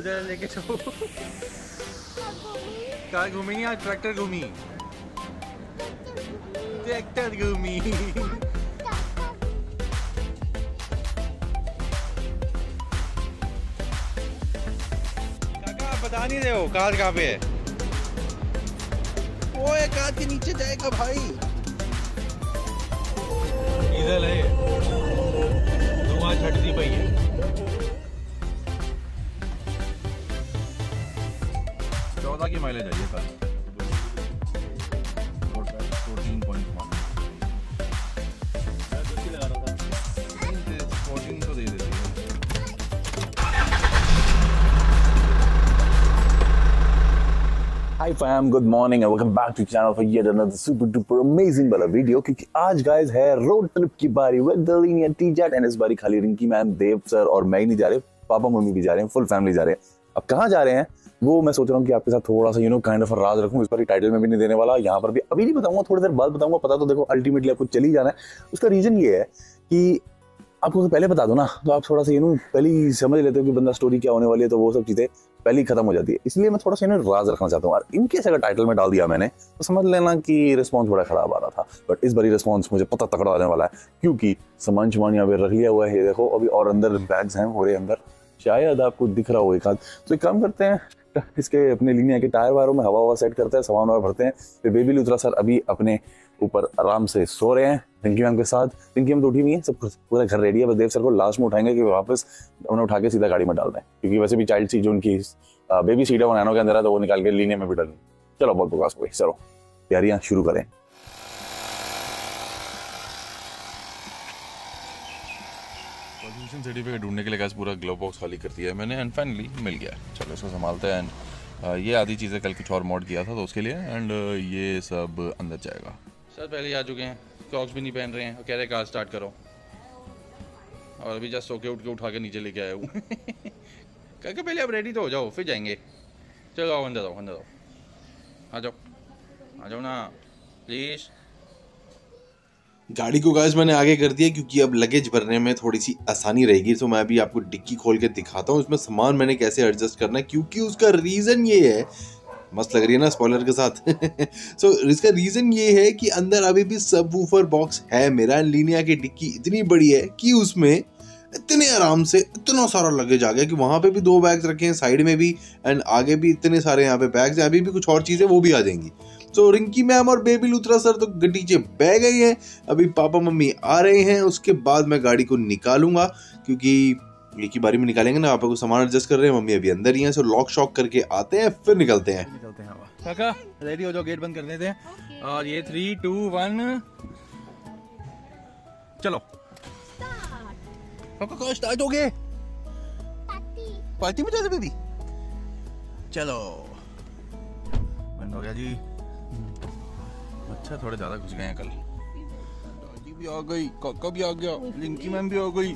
उधर लेके चलो। कार घूमेंगे आज? ट्रैक्टर घूमी। ट्रैक्टर घूमी। काका आप बता नहीं रहे हो कार कहाँ पे है? ओए कार के नीचे जाएगा भाई। डीजल है। धुआँ छटती पई है। की माइलेज है ये car fourteen point one fourteen तो दे देती है। Hi fam, good morning and welcome back to channel for yet another super duper amazing वाला वीडियो क्योंकि आज गाइस है रोड ट्रिप की बारी with the linear T jet and इस बारी खाली रिंकी मैम देव सर और मैं ही नहीं जा रहे पापा मम्मी भी जा रहे हैं फुल फैमिली जा रहे हैं। अब कहाँ जा रहे हैं? वो मैं सोच रहा हूँ कि आपके साथ थोड़ा सा यू नो काइंड ऑफ़ राज रखूँ। इस बार टाइटल में भी नहीं देने वाला, यहाँ पर भी। अभी नहीं बताऊँगा, थोड़ी देर बाद बताऊँगा। पता तो देखो अल्टीमेटली आपको चली जाना है। उसका रीजन ये है कि आपको पहले बता दो ना तो आप थोड़ा सा यू नो पहले ही समझ लेते हो कि बंदा स्टोरी क्या होने वाली है तो वो सब चीज़ें पहले ही खत्म हो जाती है। इसलिए मैं थोड़ा सा इन्हें राज रखना चाहता हूँ। और इनकेस अगर टाइटल में डाल दिया मैंने तो समझ लेना कि रिस्पॉन्स बड़ा खराब आ रहा था। बट इस बारी रिस्पॉन्स मुझे पता तकड़ा आने वाला है, क्योंकि सामान सामान यहाँ पे रख लिया हुआ है। देखो, अभी और अंदर बैग्स हैं पूरे अंदर। शायद आपको दिख रहा हो एक हाथ तो एक काम करते हैं, इसके अपने लिनिया के टायर वायरों में हवा हवा सेट करते हैं, सामान वायर भरते हैं। फिर बेबी लुत्रा सर अभी अपने ऊपर आराम से सो रहे हैं। रिंकी मैम के साथ। रिंकी मैम तो उठी हुई है, सब पूरा घर रेडी है। बस देव सर को लास्ट में उठाएँगे कि वापस उन्हें उठा के सीधा गाड़ी में डाल दें। क्योंकि वैसे भी चाइल्ड सीट जो उनकी बेबी सीट है वो नैनो के अंदर है तो वो निकाल के लीने में भी डालें चलो, बहुत बकवास हो गई चलो, तैयारियाँ शुरू करें। पॉल्यूशन सर्टिफिकेट ढूँढने के लिए गैस पूरा ग्लोव बॉक्स खाली कर दिया है मैंने एंड फाइनली मिल गया चलो इसको संभालते हैं एंड ये आधी चीज़ें कल कुछ और मॉड किया था तो उसके लिए एंड ये सब अंदर जाएगा। सर पहले ही आ चुके हैं। क्रॉक्स भी नहीं पहन रहे हैं। और कह रहे कार स्टार्ट करो। और अभी जस्ट सोके उठ के उठा के नीचे लेके आया हूँ। कह पहले आप रेडी तो हो जाओ, फिर जाएँगे। चलो आओ, अंदर आओ अंदर आओ। आ जाओ। आ जाओ ना। प्लीज़ गाड़ी को गाइस मैंने आगे कर दिया क्योंकि अब लगेज भरने में थोड़ी सी आसानी रहेगी। तो मैं अभी आपको डिक्की खोल के दिखाता हूँ इसमें सामान मैंने कैसे एडजस्ट करना है क्योंकि उसका रीज़न ये है मस्त लग रही है ना स्पॉलर के साथ? सो so, इसका रीज़न ये है कि अंदर अभी भी सब वूफर बॉक्स है मेरा लीनिया की डिक्की इतनी बड़ी है कि उसमें इतने आराम से इतना सारा लगेज आ गया कि वहाँ पे भी दो बैग्स रखे हैं साइड में भी एंड आगे भी इतने सारे यहाँ पे बैग्स हैं अभी भी कुछ और चीज़ें वो भी आ जाएँगी। सो so, रिंकी मैम और बेबी लूथरा सर तो गड्डीचे बह गई हैं। अभी पापा मम्मी आ रहे हैं उसके बाद मैं गाड़ी को निकालूँगा क्योंकि एक ही बारी में निकालेंगे ना पापा को सामान एडजस्ट कर रहे हैं मम्मी अभी अंदर ही हैं सो लॉक शॉक करके आते हैं फिर निकलते हैं। निकलते हैं काका रेडी हो जाओ गेट बंद कर देते हैं। और ये थ्री टू वन चलो। काका कहाँ स्टार्ट हो गए? पार्टी में जाते बेबी चलो। बंद हो गया जी। अच्छा थोड़े ज़्यादा घुस गए हैं कल। दादी भी आ गई काका भी आ गया? लिंकी मैम भी आ गई।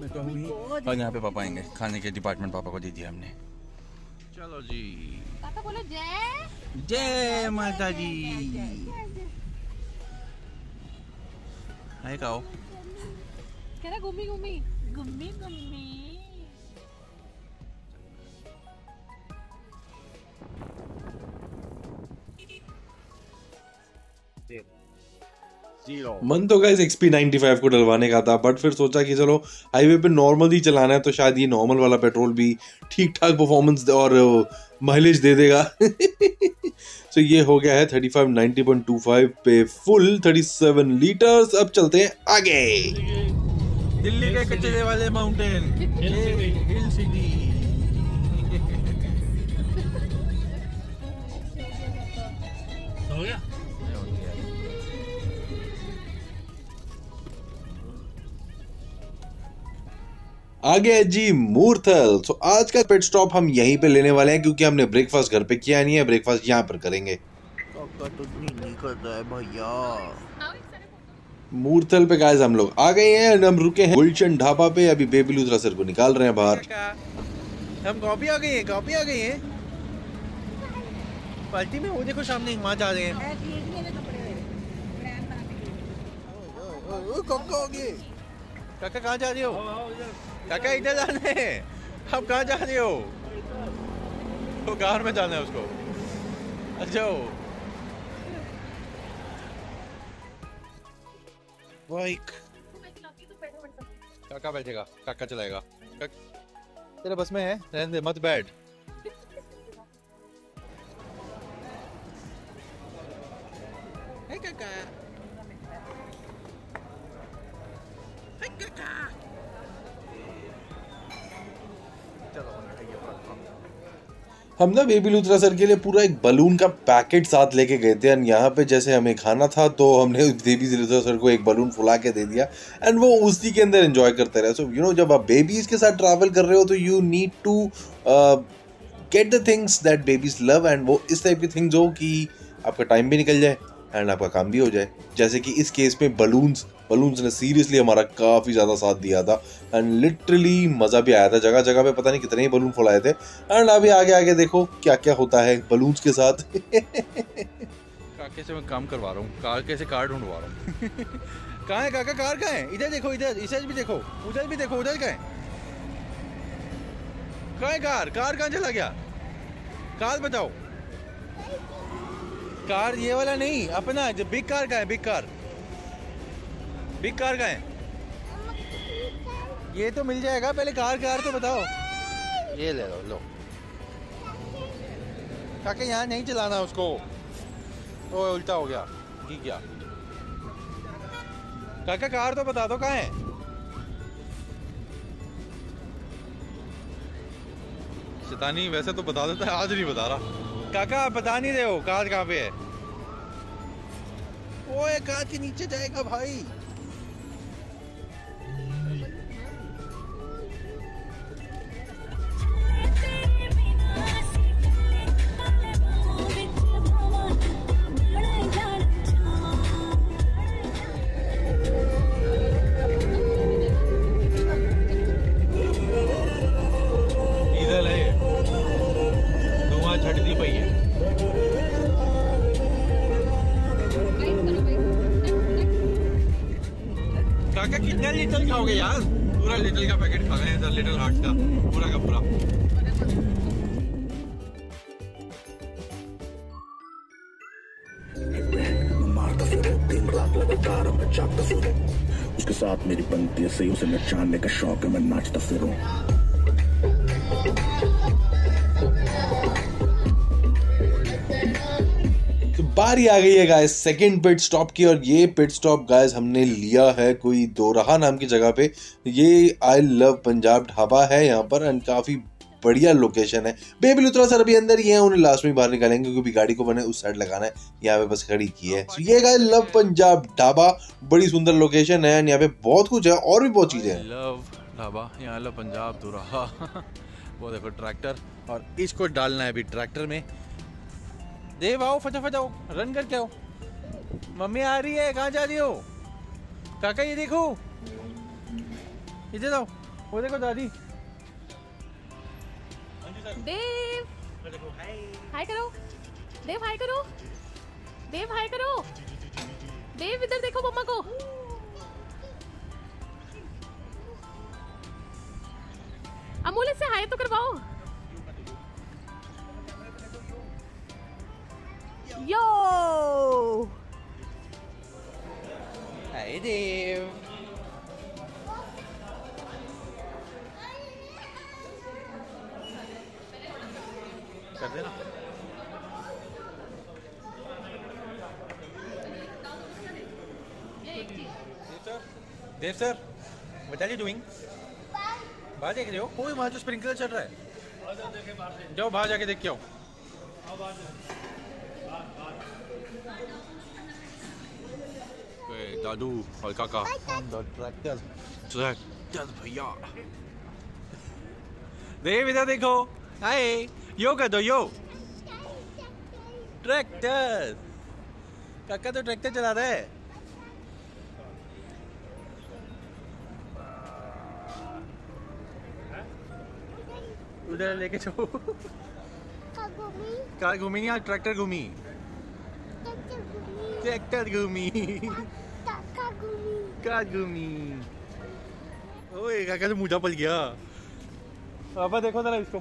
मैं कहूँगी और यहाँ पे पापा आएँगे खाने के डिपार्टमेंट पापा को दे दिया हमने। चलो जी। काका बोलो जय। जय माता दी हाय काओ। कह रहा गुम्मी गुम्मी। गुम्मी गुम्मी। मन तो गाइस XP 95 को डलवाने का था बट फिर सोचा कि चलो हाईवे पे नॉर्मल ही चलाना है तो शायद ये नॉर्मल वाला पेट्रोल भी ठीक ठाक परफॉर्मेंस और माइलेज दे देगा। तो so ये हो गया है 35 90.25 पे फुल 37 लीटर्स अब चलते हैं आगे। दिल्ली के कचरे वाले माउंटेन हिल सिटी आगे है जी मूर्थल सो आज का पेट स्टॉप हम यहीं पे लेने वाले हैं क्योंकि हमने ब्रेकफास्ट घर पे किया नहीं है ब्रेकफास्ट यहाँ पर करेंगे। तो नहीं कर रहा है भैया। मूर्थल पे गाइस हम लोग आ गए हैं हम रुके हैं गुलशन ढाबा पे। अभी बेबी लूथरा सर को निकाल रहे हैं बाहर। हम कॉपी आ गई है कॉपी आ गई है। पार्टी में वो देखो सामने वहाँ जा रहे हैं। ओ, ओ, काका, कहाँ जा रहे हो? काका, इधर जाना है। आप कहाँ जा रहे हो? तो कार में जाना है उसको। अच्छा बाइक। काका बैठेगा, काका चलाएगा। काक- तेरे बस में है? रहने दे, मत बैठ। काका। हम ना बेबी लूथरा सर के लिए पूरा एक बलून का पैकेट साथ लेके गए थे एंड यहाँ पे जैसे हमें खाना था तो हमने बेबी लूथरा सर को एक बलून फुला के दे दिया एंड वो उसी के अंदर एंजॉय करते रहे। सो यू नो जब आप बेबीज के साथ ट्रैवल कर रहे हो तो you need to get the things that babies love and वो इस टाइप की थिंग्स हो कि आपका टाइम भी निकल जाए। एंड आपका काम भी हो जाए। जैसे कि इस केस में बलून्स बलून्स ने सीरियसली हमारा काफ़ी ज़्यादा साथ दिया था। एंड लिटरली मज़ा भी आया था। जगह जगह पे पता नहीं कितने ही बलून फुलाए थे। एंड अभी आगे आगे देखो क्या क्या होता है बलून्स के साथ। काके से मैं काम करवा रहा हूँ। कार कैसे कार ढूंढवा रहा हूँ। कहाँ है काका? कार कहाँ है? इधर देखो इधर। इधर भी देखो। उधर भी देखो उधर कहाँ है? कहाँ है कार? कार कहाँ चला गया? कार बताओ। कार ये वाला नहीं अपना जो बिग कार का है बिग कार बिग कार का है। ये तो मिल जाएगा पहले कार कार तो बताओ। ये ले लो लो। काका यहाँ नहीं चलाना उसको। ओ उल्टा हो गया ठीक गया काका कार तो बता दो कहाँ है? शैतानी वैसे तो बता देता है आज नहीं बता रहा। काका आप बता नहीं रहे हो कार कहाँ पे है? ओए कार के नीचे जाएगा भाई। छटती पई है काका कितना लीटर खाओगे यार? पूरा लीटर का पैकेट खा गए हैं लिटिल हार्ट का। पूरा का पूरा। उसके साथ मेरी बनती है सही उसे मैं जानने का शौक है मैं नाचता फिरूं बारी आ गई है गाइस सेकंड पिट स्टॉप की और ये पिट स्टॉप गाइस हमने लिया है कोई दोराहा नाम की जगह पे. ये आई लव पंजाब ढाबा है यहाँ पर एंड काफ़ी बढ़िया लोकेशन है. बेबी लुत्रा सर अभी अंदर ही है, उन्हें लास्ट में बाहर निकालेंगे क्योंकि गाड़ी को मैंने उस साइड लगाना है. यहाँ पे बस खड़ी की है. So, ये गाय लव पंजाब ढाबा, बड़ी सुंदर लोकेशन है and यहाँ पे बहुत कुछ है और भी बहुत चीज़ें हैं. लव ढाबा, यहाँ लव पंजाब दुराहा. वो देखो ट्रैक्टर और इसको डालना है अभी ट्रैक्टर में. देव आओ, फटाफट आओ रन करके आओ। मम्मी आ रही है, कहाँ जा रही हो? काका, ये देखो। इधर आओ वो देखो दादी। देव। हाय करो। देव हाय करो। देव हाय करो। देव, इधर देखो मम्मा को। अमूल, इससे हाय तो करवाओ। देव कर देना Dev sir what are you doing? बाहर देख रहे हो? कोई वहाँ जो स्प्रिंकलर चल रहा है। जाओ बाहर जाके देख के आओ ओए, दादू और काका ट्रैक्टर ट्रैक्टर भैया देखो हाय यो कर दो यो ट्रैक्टर काका तो ट्रैक्टर चला रहा है उधर लेके चलो कार घूमी नहीं ट्रैक्टर घूमी ट्रैक्टर घूमी कार घूमी ओए काका तो मुझा पल गया पापा देखो जरा इसको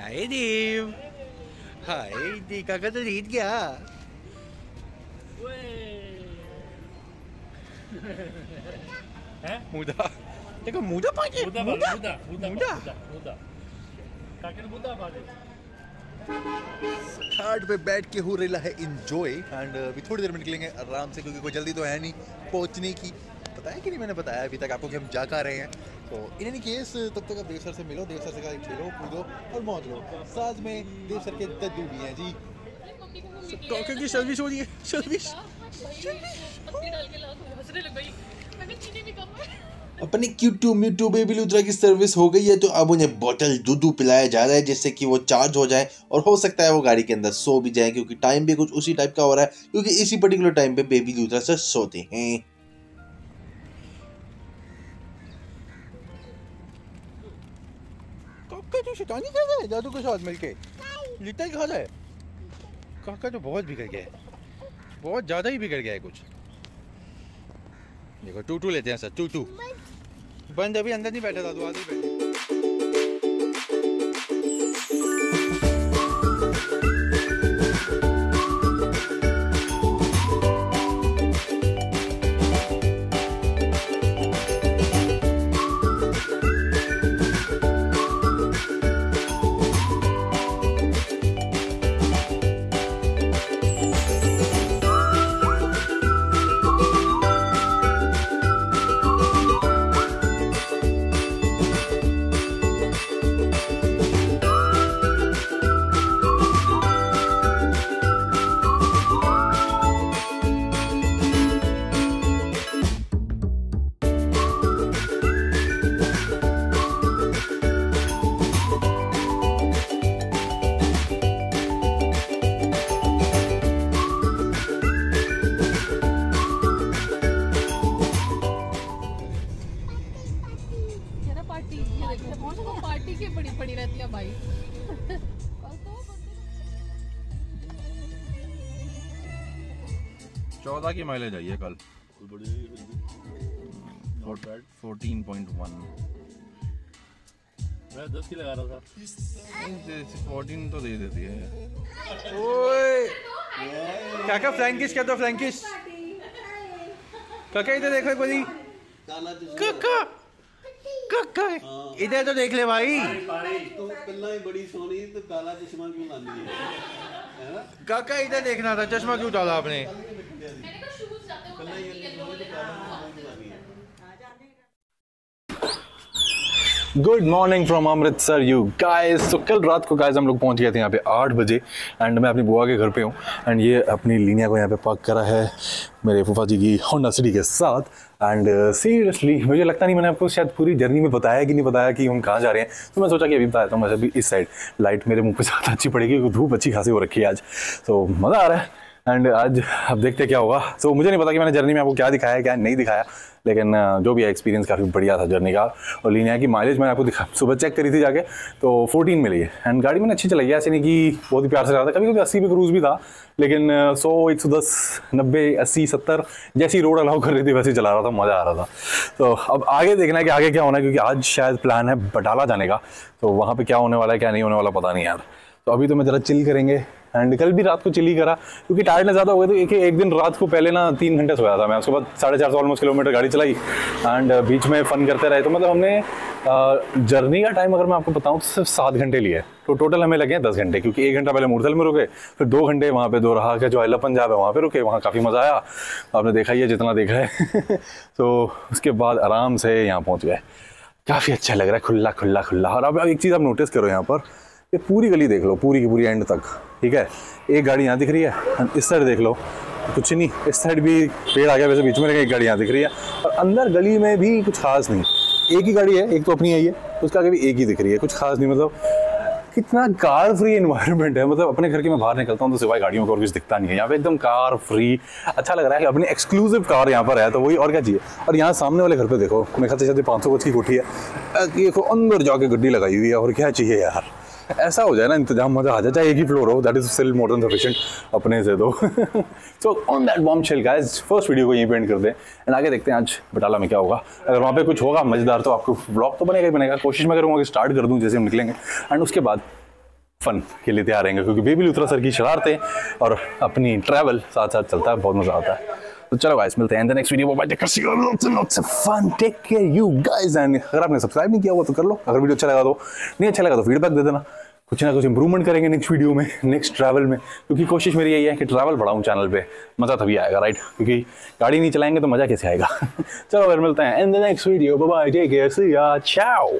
हाय देव हाय दी काका तो जीत गया मुदा। देखो मुदा पाके मुदा मुदा। मुदा घाट पे बैठ के हो रहा है इंजॉय एंड अभी थोड़ी देर में निकलेंगे आराम से क्योंकि कोई जल्दी तो है नहीं पहुँचने की। पता है कि नहीं मैंने बताया अभी तक आपको कि हम जा कर रहे हैं? तो इन एनी केस तब तक आप देव सर से मिलो देव सर से कहा खेलो कूदो और मौज लो। साथ में देव सर के दद्दू भी हैं जी। काका की सर्विस हो। रही है सर्विस पत्ती डाल के लाख हंसने लग गई। मैंने चीनी भी कम अपने क्यूटू म्यूटू बेबी लूथरा की सर्विस हो गई है तो अब उन्हें बोतल दूध पिलाया जा रहा है जिससे कि वो चार्ज हो जाए और हो सकता है वो गाड़ी के अंदर सो भी जाए क्योंकि टाइम भी कुछ उसी टाइप का हो रहा है क्योंकि इसी पर्टिकुलर टाइम पे बेबी लूथरा सर सोते हैं। काका तो शैतानी कर रहा है दादू के साथ मिलके। लिटल खा रहा है। काका तो बहुत बिगड़ गया है। बहुत ज़्यादा ही बिगड़ गया है कुछ। देखो टू टू लेते हैं सर टू टू बंद अभी, अंदर नहीं बैठा दादू आदमी बैठे। चौदह की माइलेज आई है कल। फोर्टीन पॉइंट वन मैं दस की लगा रहा था। फोर्टीन तो दे देती है। ओए! काका फ्रैंकिश क्या तो फ्रैंकिश काका इधर देखो काका! काका! इधर तो देख ले भाई। तो ही बड़ी सोनी तो काला चश्मा क्यों लानी है? काका इधर देखना था चश्मा क्यों डाला आपने? मैंने कहा शूज़ जाते हो पता येलो वाले good morning from Amritsar you guys तो कल रात को गाइस हम लोग पहुँच गए थे यहाँ पे आठ बजे एंड मैं अपनी बुआ के घर पे हूँ एंड ये अपनी लीनिया को यहाँ पे पार्क करा है मेरे फूफा जी की होंडा सिटी के साथ एंड सीरियसली uh, मुझे लगता नहीं मैंने आपको शायद पूरी जर्नी में बताया कि नहीं बताया कि हम कहाँ जा रहे हैं। तो मैं सोचा कि अभी बताया हूँ अभी इस साइड लाइट मेरे मुँह पे ज़्यादा अच्छी पड़ेगी क्योंकि धूप अच्छी खासी हो रखी है आज। तो मज़ा आ रहा है। एंड आज अब देखते क्या होगा। तो मुझे नहीं पता कि मैंने जर्नी में आपको क्या दिखाया क्या नहीं दिखाया। लेकिन जो भी एक्सपीरियंस काफ़ी बढ़िया था जर्नी का। और लीनिया की माइलेज मैंने आपको दिखा सुबह चेक करी थी जाके तो 14 मिली है। एंड गाड़ी मैंने अच्छी चलाई है, ऐसे नहीं कि बहुत ही प्यार से चला था। कभी कभी अस्सी पे क्रूज भी था, लेकिन सौ, एक सौ दस, नब्बे, अस्सी, सत्तर, जैसी रोड अलाउ कर रही थी, वैसे चला रहा था, मज़ा आ रहा था। तो अब आगे देखना है कि आगे क्या होना है, क्योंकि आज शायद प्लान है बटाला जाने का। तो वहाँ पर क्या होने वाला है, क्या नहीं होने वाला, पता नहीं यार। तो अभी तो मैं ज़रा चिल करेंगे। एंड कल भी रात को चिल करा, क्योंकि टायर्डनेस ज़्यादा हो गई तो एक एक दिन रात को पहले ना तीन घंटे सोया था मैं। उसके बाद साढ़े चार सौ ऑलमोस्ट किलोमीटर गाड़ी चलाई। एंड बीच में फ़न करते रहे। तो मतलब हमने जर्नी का टाइम अगर मैं आपको बताऊँ तो सिर्फ़ सात घंटे लिए। तो टोटल हमें लगे दस घंटे, क्योंकि एक घंटा पहले मूर्थल में रुके, फिर दो घंटे वहाँ पे, दो रहा का जो अला पंजाब है, वहाँ पे रुके, वहाँ काफ़ी मज़ा आया। आपने देखा ही है, जितना देखा है। तो उसके बाद आराम से यहाँ पहुँच गए। काफ़ी अच्छा लग रहा है, खुला खुला खुला। और अब एक चीज़ आप नोटिस करो यहाँ पर ये पूरी गली देख लो, पूरी की पूरी एंड तक, ठीक है? एक गाड़ी यहाँ दिख रही है इस साइड देख लो, कुछ नहीं, इस साइड भी पेड़ आ गया, वैसे बीच में एक गाड़ी यहाँ दिख रही है। और अंदर गली में भी कुछ खास नहीं, एक ही गाड़ी है, एक तो अपनी आई है उसका आगे भी एक ही दिख रही है, कुछ खास नहीं मतलब कितना कार फ्री इन्वायरमेंट है मतलब अपने घर के मैं बाहर निकलता हूँ तो सिवाय गाड़ियों को और कुछ दिखता नहीं है, यहाँ पे एकदम कार फ्री अच्छा लग रहा है कि अपनी एक्सक्लूसिव कार यहाँ पर है तो वही और क्या चाहिए? और यहाँ सामने वाले घर पे देखो, मेरे ख्याल से शायद पाँच सौ गज की कोठी है। देखो, अंदर जाके गड्डी लगाई हुई है, और क्या चाहिए यार? ऐसा हो जाए ना इंतज़ाम मज़ा आ जाए, चाहे एक ही फ्लोर हो that is still more than sufficient अपने से तो। So on that bomb shell guys first video को यहीं पेंट कर दें एंड आगे देखते हैं आज बटाला में क्या होगा। अगर वहाँ पे कुछ होगा, मज़ेदार तो आपको ब्लॉग तो बनेगा ही बनेगा। कोशिश मैं करूँगा कि स्टार्ट कर दूँ, जैसे हम निकलेंगे। एंड उसके बाद फन के लिए तैयार रहेंगे, क्योंकि बेबी लुत्रा सर की शरारतें और अपनी ट्रैवल साथ साथ चलता है, बहुत मज़ा आता है। तो चलो गाइस मिलते हैं next video fun take care you guys and अगर आपने सब्सक्राइब नहीं किया हुआ तो कर लो. अगर वीडियो अच्छा लगा तो. नहीं अच्छा लगा तो फीडबैक दे देना. कुछ ना कुछ इंप्रूवमेंट करेंगे नेक्स्ट वीडियो में नेक्स्ट ट्रैवल में. क्योंकि कोशिश मेरी यही है कि ट्रैवल बढ़ाऊं चैनल पे. मज़ा तभी आएगा राइट क्योंकि गाड़ी नहीं चलाएँगे तो मज़ा कैसे आएगा? चलो फिर मिलते हैं in the next video bye take care see ya ciao